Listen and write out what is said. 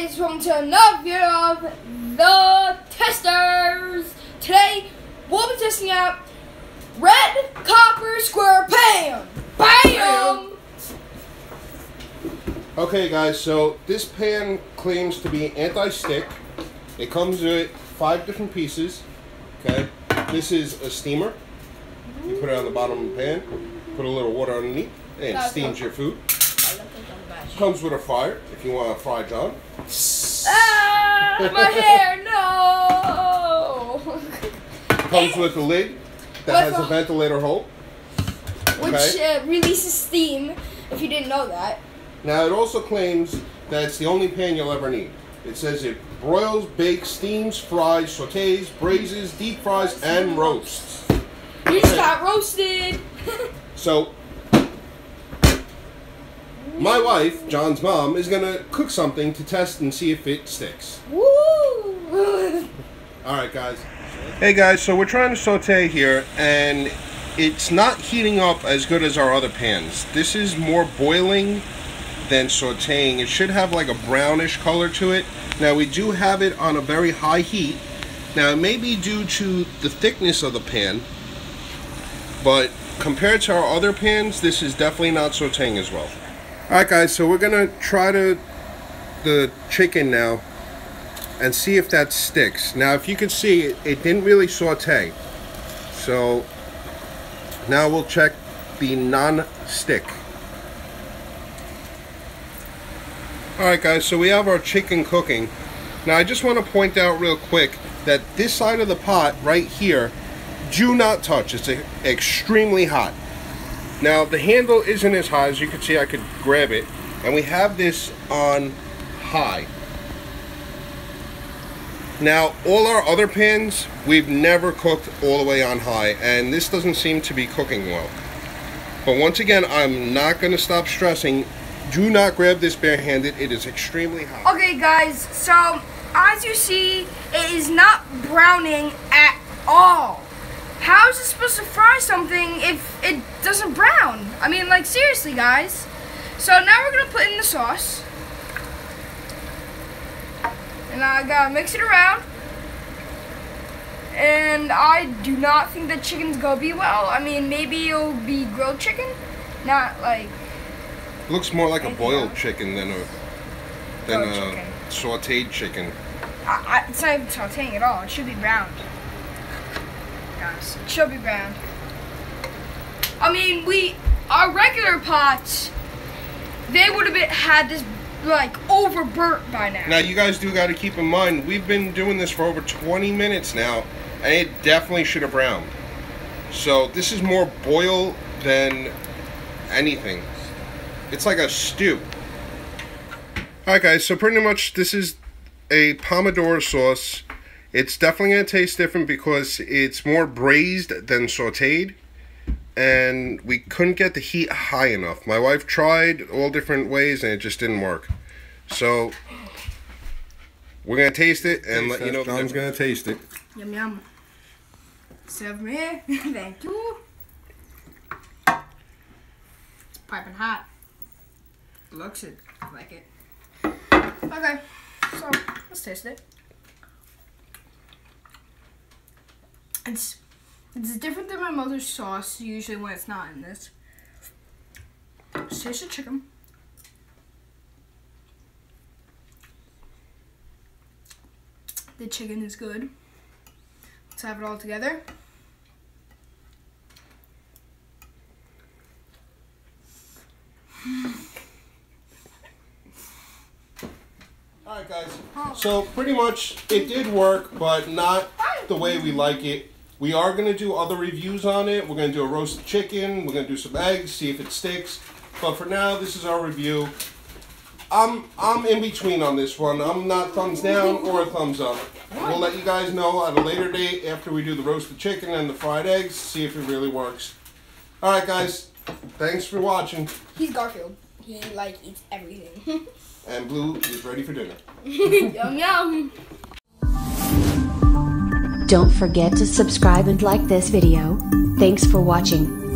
guys, welcome to another video of The Testers. Today, we'll be testing out Red Copper Square Bam! Bam! Okay guys, so this pan claims to be anti-stick. It comes with five different pieces, okay? This is a steamer. You put it on the bottom of the pan, put a little water underneath, and it steams your food. Comes with a fryer if you want to fry John. Ah, my hair, no! Comes with a lid that has a a- ventilator hole. Which Okay. uh, releases steam, if you didn't know that. Now it also claims that it's the only pan you'll ever need. It says it broils, bakes, steams, fries, sautés, braises, deep fries, and roasts. You just got roasted. So my wife, John's mom, is gonna cook something to test and see if it sticks. Woo! All right, guys. Hey guys, so we're trying to saute here, and it's not heating up as good as our other pans. This is more boiling than sauteing. It should have like a brownish color to it. Now we do have it on a very high heat. Now it may be due to the thickness of the pan, but compared to our other pans, this is definitely not sauteing as well. All right, guys, so we're gonna try to the chicken now and see if that sticks. Now, if you can see, it, it didn't really saute. So now we'll check the non-stick. All right, guys, so we have our chicken cooking. Now, I just want to point out real quick that this side of the pot right here, do not touch. It's extremely hot. Now, the handle isn't as high. As you can see, I could grab it. And we have this on high. Now, all our other pans, we've never cooked all the way on high, and this doesn't seem to be cooking well. But once again, I'm not going to stop stressing, do not grab this barehanded. It is extremely hot. Okay, guys, so as you see, it is not browning at all. How is it supposed to fry something if it doesn't brown? I mean, like, seriously, guys. So now we're gonna put in the sauce. And I gotta mix it around. And I do not think the chicken's gonna be well. I mean, maybe it'll be grilled chicken, not like looks more like a boiled else? chicken than a than Grilled a chicken. sautéed chicken. I, I, it's not even sauteing at all. It should be browned. Guys, it should be browned. I mean, we our regular pots, they would have been had this like overburnt by now. Now, you guys do got to keep in mind, we've been doing this for over 20 minutes now, and it definitely should have browned. So this is more boil than anything. It's like a stew. Alright guys, so pretty much this is a Pomodoro sauce. It's definitely going to taste different because it's more braised than sauteed. And we couldn't get the heat high enough. My wife tried all different ways and it just didn't work. So we're going to taste it and let you know. the John's gonna taste it. Yum yum. Serve me. Thank you. It's piping hot. Looks it like it. Okay, so let's taste it. It's it's different than my mother's sauce. Usually when it's not in this. Let's taste the chicken. The chicken is good. Let's have it all together. Alright guys, oh. so pretty much it did work, but not the way we like it. We are going to do other reviews on it. We're going to do a roasted chicken. We're going to do some eggs, see if it sticks. But for now, this is our review. I'm I'm in between on this one. I'm not thumbs down or a thumbs up. We'll let you guys know at a later date after we do the roasted chicken and the fried eggs, see if it really works. Alright guys, thanks for watching. He's Garfield. He like eats everything. And Blue is ready for dinner. yum yum. Don't forget to subscribe and like this video. Thanks for watching.